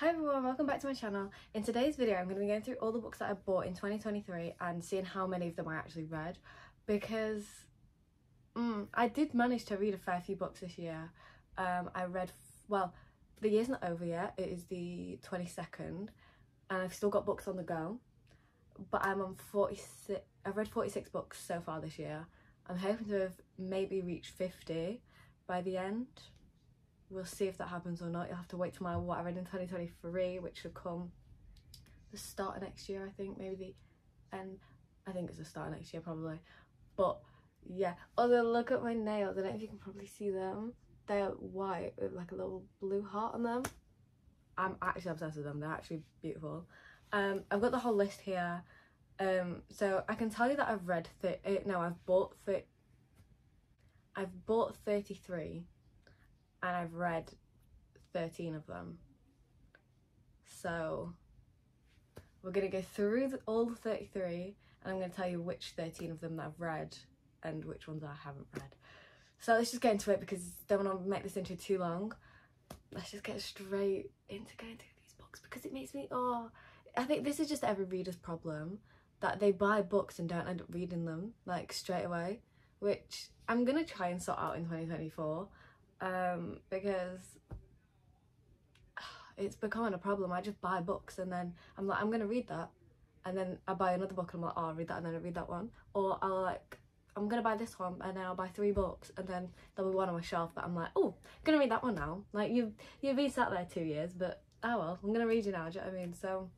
Hi everyone, welcome back to my channel. In today's video I'm going to be going through all the books that I bought in 2023 and seeing how many of them I actually read because mm, I did manage to read a fair few books this year. Um, I read, well, the year's not over yet, it is the 22nd and I've still got books on the go but I'm on 46, I've read 46 books so far this year. I'm hoping to have maybe reached 50 by the end we'll see if that happens or not. You'll have to wait till my what I read in 2023, which should come the start of next year, I think, maybe the end. I think it's the start of next year, probably. But yeah, although look at my nails. I don't know if you can probably see them. They're white with like a little blue heart on them. I'm actually obsessed with them. They're actually beautiful. Um, I've got the whole list here. Um, so I can tell you that I've read. Th- uh, no, I've bought. Th- I've bought 33 and I've read 13 of them. So we're going to go through the, all the 33 and I'm going to tell you which 13 of them that I've read and which ones I haven't read. So let's just get into it because don't want to make this into too long. Let's just get straight into going through these books because it makes me, oh, I think this is just every reader's problem that they buy books and don't end up reading them like straight away, which I'm going to try and sort out in 2024 um, because it's becoming a problem. I just buy books and then I'm like, I'm gonna read that, and then I buy another book and I'm like, oh, I'll read that and then I read that one, or I'll like, I'm gonna buy this one and then I'll buy three books and then there'll be one on my shelf But I'm like, oh, I'm gonna read that one now. Like you've you've been sat there two years, but oh well, I'm gonna read you now. Do you know what I mean? So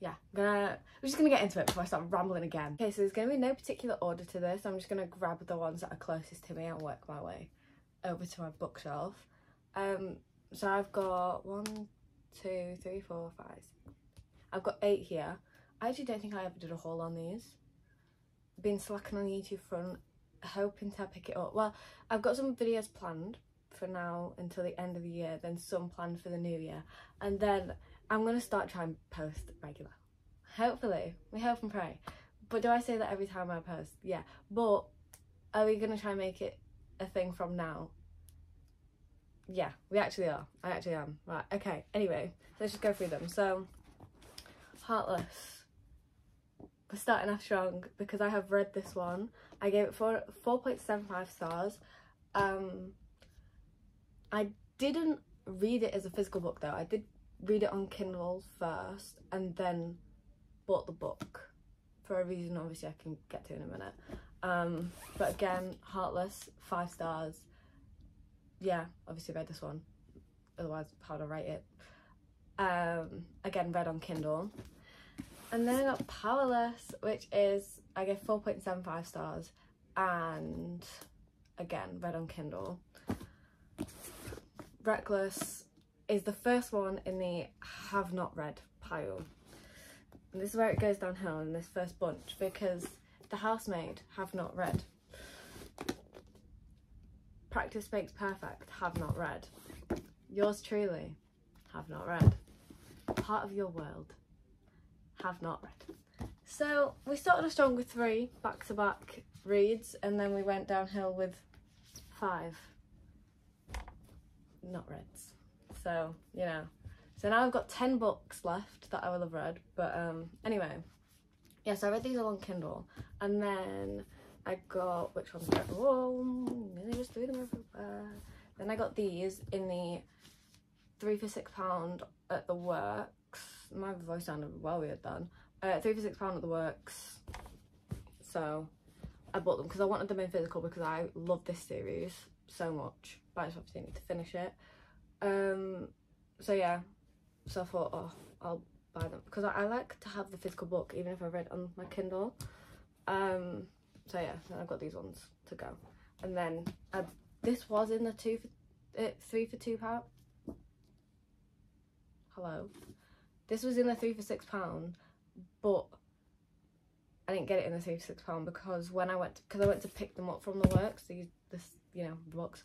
yeah, I'm gonna we're just gonna get into it before I start rambling again. Okay, so there's gonna be no particular order to this. I'm just gonna grab the ones that are closest to me and work my way over to my bookshelf. Um, so I've got one, two, three, four, five. I've got eight here. I actually don't think I ever did a haul on these. Been slacking on YouTube front, hoping to pick it up. Well, I've got some videos planned for now until the end of the year, then some planned for the new year. And then I'm going to start trying to post regular. Hopefully. We hope and pray. But do I say that every time I post? Yeah. But are we going to try and make it a thing from now. Yeah, we actually are. I actually am. Right, okay. Anyway, let's just go through them. So, Heartless. We're starting off strong because I have read this one. I gave it 4 4.75 stars. Um, I didn't read it as a physical book though. I did read it on Kindle first and then bought the book for a reason obviously I can get to in a minute. Um, but again, Heartless, five stars. Yeah, obviously read this one. Otherwise, how I rate it? Um, again, read on Kindle. And then I got Powerless, which is, I gave 4.75 stars. And again, read on Kindle. Reckless is the first one in the have not read pile. And this is where it goes downhill in this first bunch because the Housemaid, have not read. Practice makes perfect, have not read. Yours truly, have not read. Part of your world, have not read. So we started a strong with three back-to-back -back reads and then we went downhill with five not reads. So, you know. So now I've got 10 books left that I will have read. But um, anyway, yeah, so I read these all on Kindle. And then I got, which ones? Oh, just threw them everywhere. Then I got these in the three for six pound at the works. My voice sounded well weird then. Uh, three for six pound at the works. So I bought them because I wanted them in physical because I love this series so much. But I just obviously need to finish it. Um, so yeah, so I thought, oh, I'll buy them because I, I, like to have the physical book even if I read on my Kindle. Um, so yeah, then I've got these ones to go, and then this was in the two for uh, three for two pound. Hello, this was in the three for six pound, but I didn't get it in the three for six pound because when I went because I went to pick them up from the works, these this you know books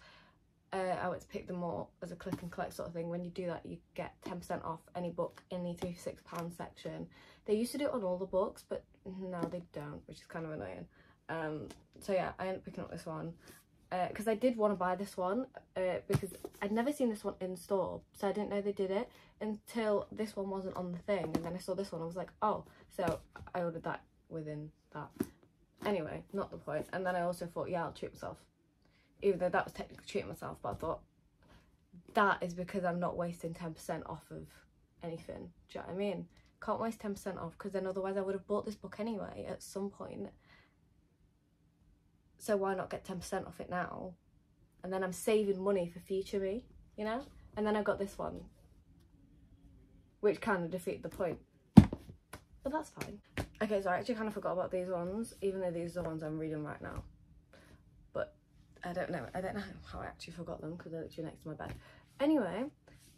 uh, I went to pick them up as a click and collect sort of thing. When you do that, you get 10% off any book in the three for £6 section. They used to do it on all the books, but now they don't, which is kind of annoying. Um, so yeah, I ended up picking up this one. because I did want to buy this one uh, because I'd never seen this one in store so I didn't know they did it until this one wasn't on the thing and then I saw this one I was like oh so I ordered that within that anyway not the point and then I also thought yeah I'll treat myself even though that was technically treating myself but I thought that is because I'm not wasting 10% off of anything. Do you know what I mean? Can't waste 10% off because then otherwise I would have bought this book anyway at some point. So why not get 10% off it now? And then I'm saving money for future me you know? And then I got this one which kind of defeat the point. But that's fine. Okay so I actually kind of forgot about these ones even though these are the ones I'm reading right now I don't know. I don't know how I actually forgot them because they're next to my bed. Anyway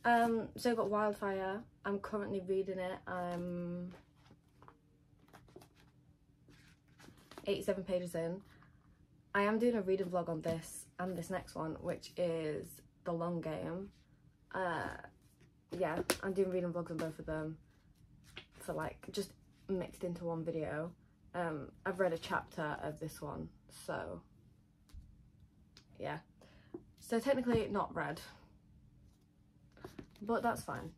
um so I've got Wildfire. I'm currently reading it. I'm 87 pages in. I am doing a reading vlog on this and this next one, which is The Long Game. Uh, yeah, I'm doing reading vlogs on both of them for like just mixed into one video. Um, I've read a chapter of this one, so yeah. So technically not red, but that's fine.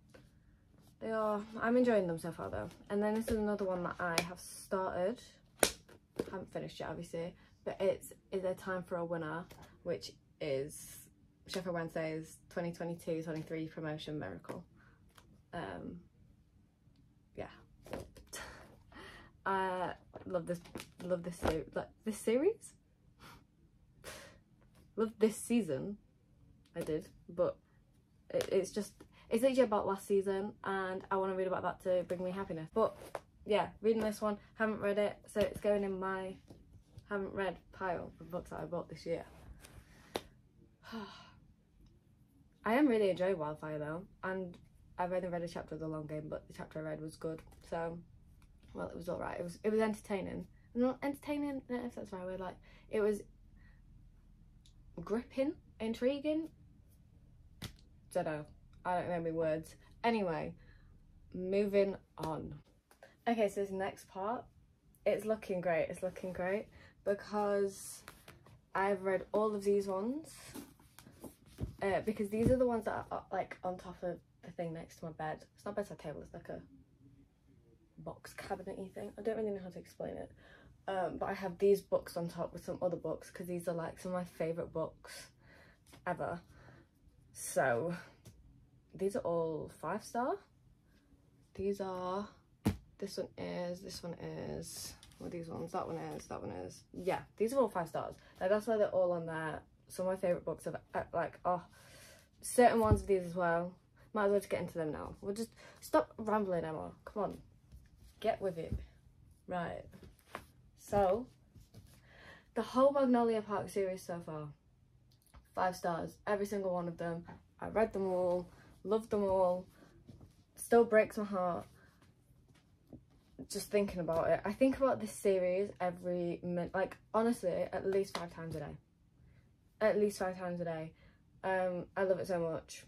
They are, I'm enjoying them so far though. And then this is another one that I have started, haven't finished yet obviously, but it's is a time for a winner which is Sheffield Wednesday's 2022-23 promotion miracle um yeah I love this love this like this series love this season I did but it, it's just it's literally about last season and I want to read about that to bring me happiness but yeah reading this one haven't read it so it's going in my haven't read pile of books that I bought this year. I am really enjoying Wildfire though, and I've only read a chapter of The Long Game, but the chapter I read was good. So, well, it was alright. It was it was entertaining. Not entertaining, if that's right word. Like, it was gripping, intriguing. Don't know. I don't know my words. Anyway, moving on. Okay, so this next part, it's looking great. It's looking great because I've read all of these ones uh, because these are the ones that are like on top of the thing next to my bed. It's not bedside table, it's like a box cabinety thing. I don't really know how to explain it. Um, but I have these books on top with some other books because these are like some of my favourite books ever. So these are all five star. These are, this one is, this one is, what these ones? That one is that one is. Yeah these are all five stars. Like that's why they're all on there. Some of my favorite books have uh, like oh certain ones of these as well. Might as well just get into them now. We'll just stop rambling emma. Come on. Get with it. Right so the whole magnolia park series so far five stars every single one of them i read them all loved them all still breaks my heart just thinking about it. I think about this series every minute, like honestly, at least five times a day. At least five times a day. Um, I love it so much.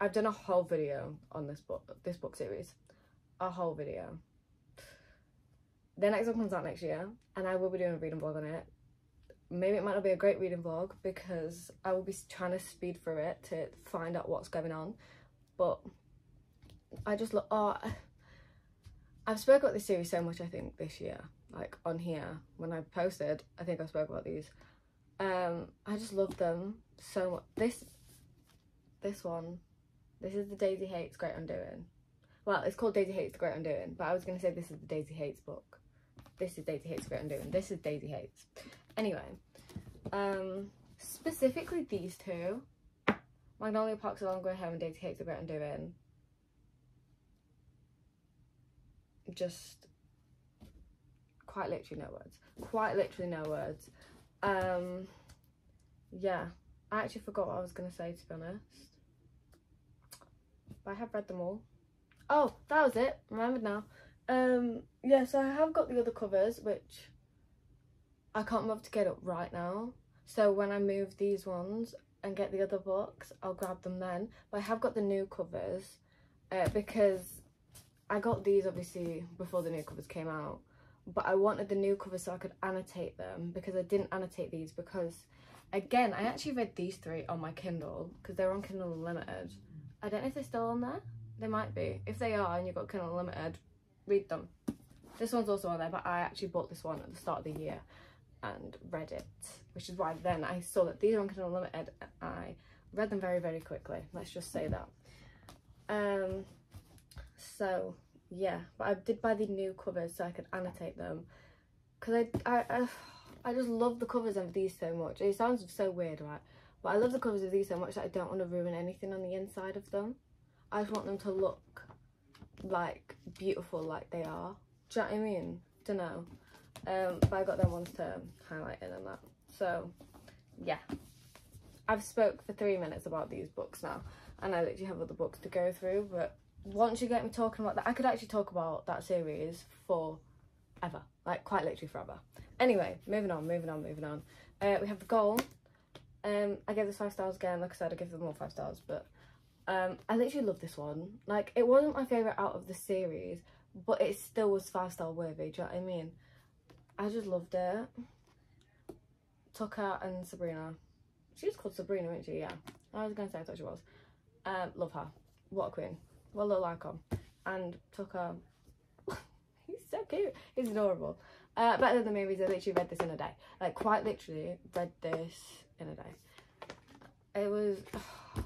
I've done a whole video on this book, this book series, a whole video. The next one comes out next year, and I will be doing a reading vlog on it. Maybe it might not be a great reading vlog because I will be trying to speed through it to find out what's going on, but I just look. Oh, I've spoke about this series so much I think this year like on here when I posted I think I spoke about these um I just love them so much this this one this is the Daisy Haites Great Undoing well it's called Daisy Haites the Great Undoing but I was going to say this is the Daisy Haites book this is Daisy Haites Great Undoing this is Daisy Haites. Anyway um specifically these two Magnolia Parks A Long Way Home and Daisy Haites the Great Undoing just quite literally no words quite literally no words. Um yeah i actually forgot what i was gonna say to be honest. But i have read them all. Oh that was it. Remembered now um yeah so i have got the other covers which i can't move to get up right now so when i move these ones and get the other books i'll grab them then but i have got the new covers uh, because I got these obviously before the new covers came out but I wanted the new covers so I could annotate them because I didn't annotate these because Again, I actually read these three on my Kindle because they're on Kindle Unlimited. I don't know if they're still on there. They might be. If they are and you've got Kindle Unlimited, read them. This one's also on there, but I actually bought this one at the start of the year and read it, which is why then I saw that these are on Kindle Unlimited. I read them very, very quickly. Let's just say that. Um, so yeah, but I did buy the new covers so I could annotate them because I, I, I, I just love the covers of these so much. It sounds so weird, right? But I love the covers of these so much that I don't want to ruin anything on the inside of them. I just want them to look like beautiful like they are. Do you know what I mean? Don't know. Um, but I got them ones to highlight in and that. So, yeah. I've spoke for three minutes about these books now. And I literally have other books to go through. But once you get me talking about that, I could actually talk about that series for ever. Like, quite literally forever. Anyway, moving on, moving on, moving on. Uh, we have The Goal. Um, I gave this five stars again. Like I said, I give them all five stars. But um, I literally love this one. Like, it wasn't my favourite out of the series. But it still was five star worthy. Do you know what I mean? I just loved it. Tucker and Sabrina. She was called Sabrina, isn't she? Yeah. I was going to say I thought she was. Um, love her. What a queen. What a little icon. And Tucker, he's so cute. He's adorable. Uh, better than the movies. I literally read this in a day. Like, quite literally read this in a day. It was...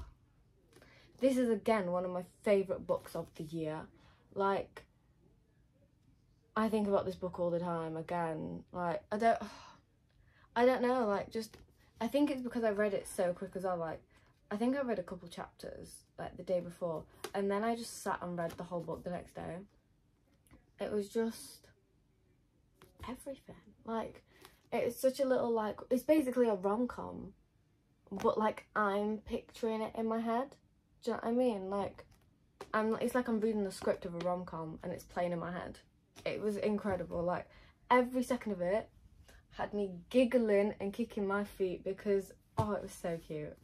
this is, again, one of my favourite books of the year. Like, I think about this book all the time again. Like, I don't... I don't know, like, just... I think it's because I read it so quick as well, like, I think I read a couple chapters, like, the day before, and then I just sat and read the whole book the next day. It was just... everything. Like, it's such a little, like, it's basically a rom-com, but, like, I'm picturing it in my head. Do you know what I mean? Like, I'm, it's like I'm reading the script of a rom-com and it's playing in my head. It was incredible. Like, every second of it had me giggling and kicking my feet because, oh, it was so cute.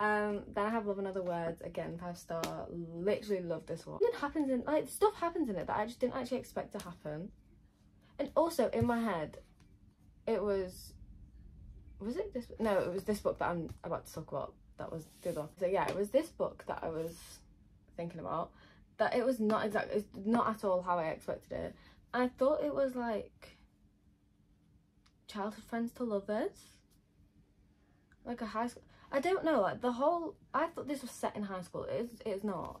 Um, then I have Love and Other Words, again, five star, literally love this one. It happens in, like, stuff happens in it that I just didn't actually expect to happen. And also, in my head, it was, was it this, no, it was this book that I'm about to talk about, that was the other So yeah, it was this book that I was thinking about, that it was not exactly, it's not at all how I expected it. I thought it was like childhood friends to lovers. Like a high school i don't know like the whole i thought this was set in high school. It is it's not.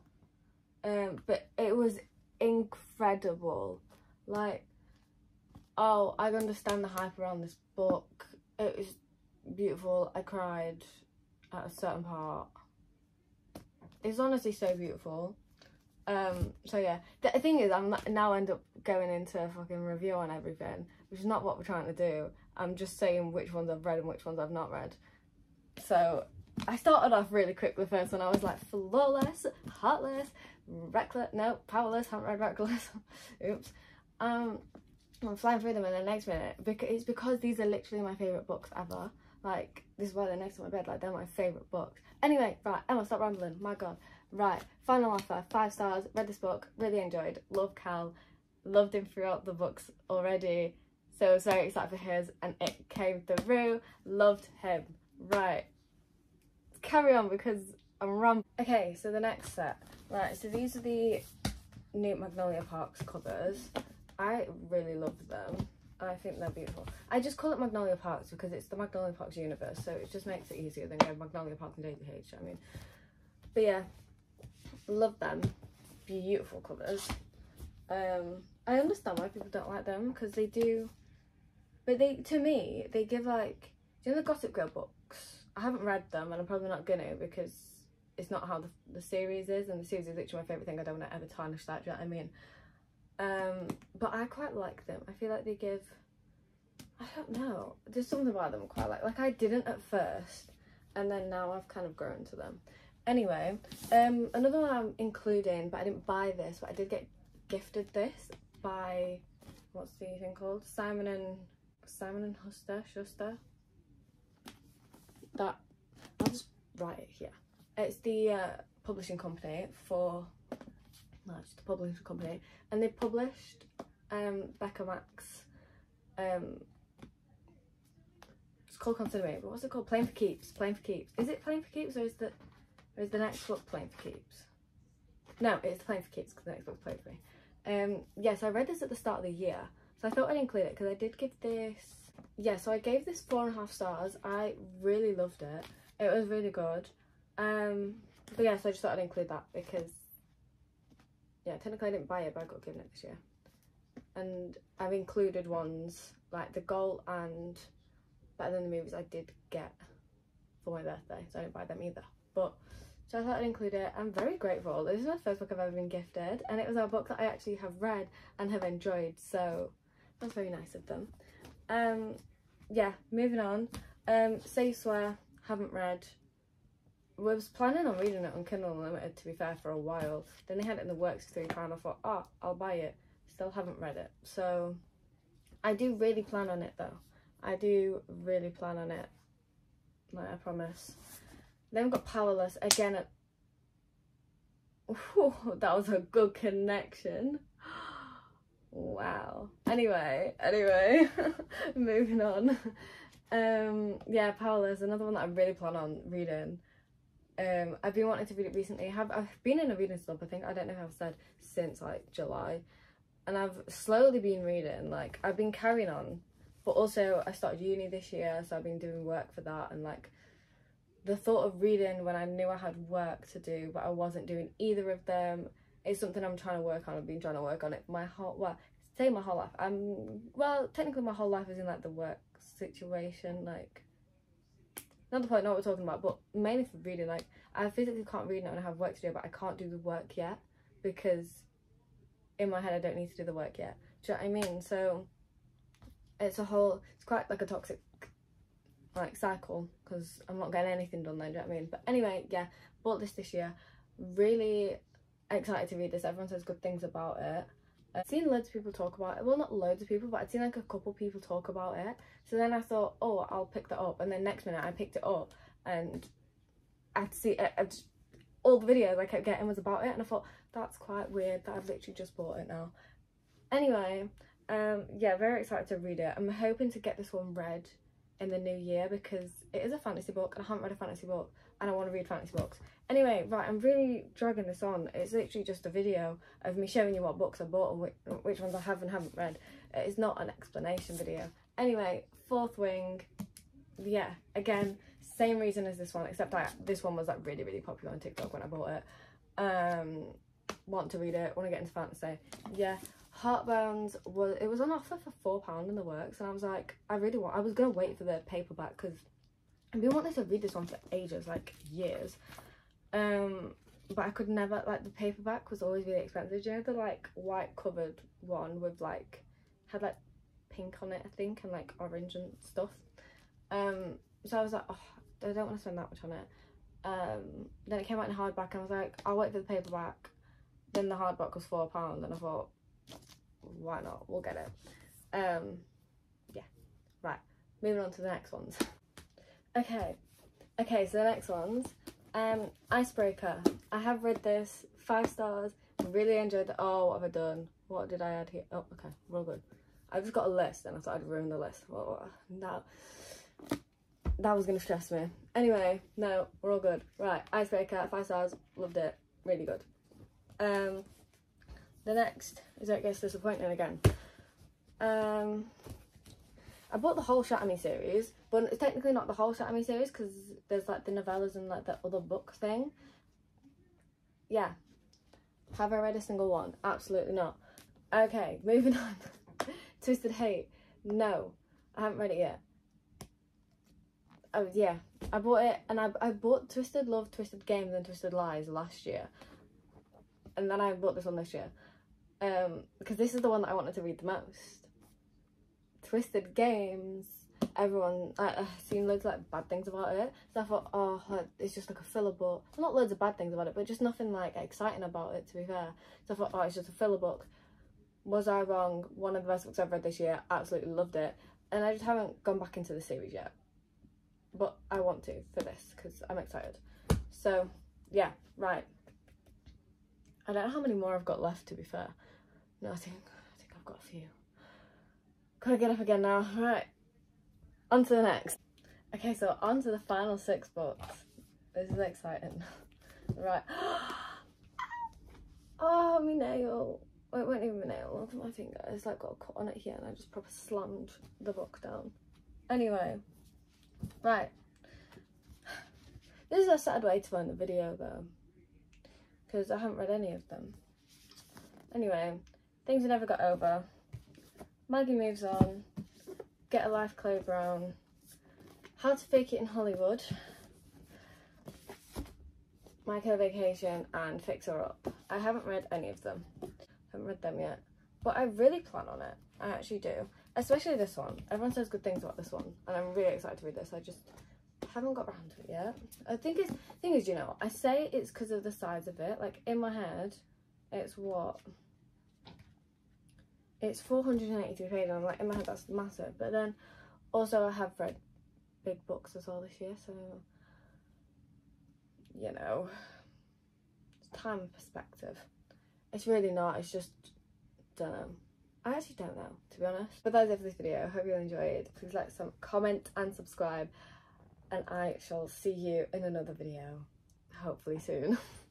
Um but it was incredible. Like oh i understand the hype around this book. It was beautiful. I cried at a certain part. It's honestly so beautiful. Um so yeah the thing is i'm now end up going into a fucking review on everything which is not what we're trying to do. I'm just saying which ones i've read and which ones i've not read. So i started off really quick the first one. I was like flawless heartless reckless no powerless haven't read reckless. Oops. Um i'm flying through them in the next minute because it's because these are literally my favorite books ever like this is why they're next to my bed like they're my favorite books anyway right emma stop rambling my god Right, final offer, five stars, read this book, really enjoyed, love Cal, loved him throughout the books already, so very excited for his, and it came through, loved him. Right, carry on because I'm rum. Okay, so the next set. Right, so these are the new Magnolia Parks covers. I really love them. I think they're beautiful. I just call it Magnolia Parks because it's the Magnolia Parks universe, so it just makes it easier than going Magnolia Park and Daisy H. I mean, but yeah, love them. Beautiful covers um i understand why people don't like them because they do but they to me they give like you know the gossip girl books? I haven't read them and i'm probably not gonna because it's not how the, the series is and the series is literally my favorite thing. I don't want to ever tarnish that do you know what i mean um but i quite like them i feel like they give i don't know there's something about them I quite like like i didn't at first and then now i've kind of grown to them Anyway, um, another one I'm including, but I didn't buy this, but I did get gifted this by, what's the thing called? Simon and, Simon and Huster, Schuster. That, I'll just write it here. It's the uh, publishing company for, no, it's the publishing company, and they published um, Becka Mack um, It's called Consider Me, but what's it called? Playing for Keeps. Playing for Keeps. Is it Playing for Keeps or is the or is the next book Playing for Keeps? No, it's Playing for Keeps because the next book's Playing for Me. Um, yeah, so I read this at the start of the year, so I thought I'd include it because I did give this. Yeah, so I gave this four and a half stars. I really loved it. It was really good. Um, but yeah, so I just thought I'd include that because yeah, technically I didn't buy it, but I got given it this year. And I've included ones like the goal and better than the movies I did get for my birthday, so I didn't buy them either. But so I thought I'd include it. I'm very grateful. This is my first book I've ever been gifted, and it was a book that I actually have read and have enjoyed. So that's very nice of them. Um, yeah, moving on. Um, Say Swear, haven't read. Was planning on reading it on Kindle Unlimited to be fair for a while. Then they had it in the works for three pound. I thought, oh, I'll buy it. Still haven't read it. So I do really plan on it though. I do really plan on it. Like I promise. Then we've got Powerless again. At... Ooh, that was a good connection. Wow. Anyway, anyway, moving on. Um, yeah, Powerless, another one that I really plan on reading. Um, I've been wanting to read it recently. I have I've been in a reading slump. I think I don't know if I've said since like July, and I've slowly been reading. Like I've been carrying on, but also I started uni this year, so I've been doing work for that and like the thought of reading when I knew I had work to do, but I wasn't doing either of them is something I'm trying to work on. I've been trying to work on it my whole well, say my whole life. I'm well, technically my whole life is in like the work situation, like not the point, not what we're talking about, but mainly for reading. Like I physically can't read now and I have work to do, but I can't do the work yet because in my head I don't need to do the work yet. Do you know what I mean? So it's a whole it's quite like a toxic like cycle because I'm not getting anything done then, do you know what I mean? But anyway, yeah, bought this this year. Really excited to read this. Everyone says good things about it. I've seen loads of people talk about it. Well, not loads of people, but I'd seen like a couple people talk about it. So then I thought, oh, I'll pick that up. And then next minute I picked it up and I'd see it. I'd, all the videos I kept getting was about it. And I thought, that's quite weird that I've literally just bought it now. Anyway, um, yeah, very excited to read it. I'm hoping to get this one read in the new year because it is a fantasy book and I haven't read a fantasy book and I want to read fantasy books. Anyway, right, I'm really dragging this on. It's literally just a video of me showing you what books I bought and which, which ones I have and haven't read. It's not an explanation video. Anyway, Fourth Wing, yeah, again, same reason as this one, except I, this one was like really, really popular on TikTok when I bought it. Um, want to read it, want to get into fantasy. Yeah, Heartbound was it was on offer for four pound in the works, and I was like, I really want. I was gonna wait for the paperback because I've been wanting to read this one for ages, like years. Um, but I could never like the paperback was always really expensive. You know the like white covered one with like had like pink on it, I think, and like orange and stuff. Um, so I was like, oh, I don't want to spend that much on it. Um, then it came out in hardback, and I was like, I'll wait for the paperback. Then the hardback was four pound, and I thought, why not? We'll get it. Um, yeah, right. Moving on to the next ones. okay, okay. So the next ones. Um, Icebreaker. I have read this. Five stars. Really enjoyed it. Oh, what have I done? What did I add here? Oh, okay. We're all good. I've just got a list and I thought I'd ruin the list. Well, no. That was going to stress me. Anyway, no, we're all good. Right, Icebreaker, five stars, loved it. Really good. Um, the next is I guess, disappointing again. Um, I bought the whole Shatter Me series, but it's technically not the whole Shatter Me series because there's like the novellas and like the other book thing. Yeah. Have I read a single one? Absolutely not. Okay, moving on. Twisted Hate. No, I haven't read it yet. Oh yeah, I bought it and I, I bought Twisted Love, Twisted Games and Twisted Lies last year. And then I bought this one this year um, because this is the one that I wanted to read the most. Twisted Games. Everyone, I, I've uh, seen loads of like bad things about it, so I thought, oh, it's just like a filler book. Not loads of bad things about it, but just nothing like exciting about it. To be fair, so I thought, oh, it's just a filler book. Was I wrong? One of the best books I've read this year. Absolutely loved it, and I just haven't gone back into the series yet. But I want to for this because I'm excited. So yeah, right. I don't know how many more I've got left. To be fair, no, I think I think I've got a few. Gotta get up again now. Right, on to the next. Okay, so on to the final six books. This is exciting. right. oh, my nail. It wasn't even my nail, look at my finger. It's like got a cut on it here and I just proper slammed the book down. Anyway, right. This is a sad way to end the video though. Because I haven't read any of them. Anyway, things we never got over. Maggie moves on. Get a life, Chloe Brown. How to fake it in Hollywood. My Killer Vacation and Fix Her Up. I haven't read any of them haven't read them yet. But I really plan on it. I actually do. Especially this one. Everyone says good things about this one. And I'm really excited to read this. I just haven't got around to it yet. I think it's, thing is, you know, I say it's because of the size of it. Like, in my head, it's what? It's 483 pages. I'm like, in my head, that's massive. But then, also, I have read big books as well this year. So, you know, time perspective. It's really not, it's just, don't know. I actually don't know, to be honest. But that's it for this video. Hope you enjoyed. Please like, some comment and subscribe. And I shall see you in another video, hopefully soon.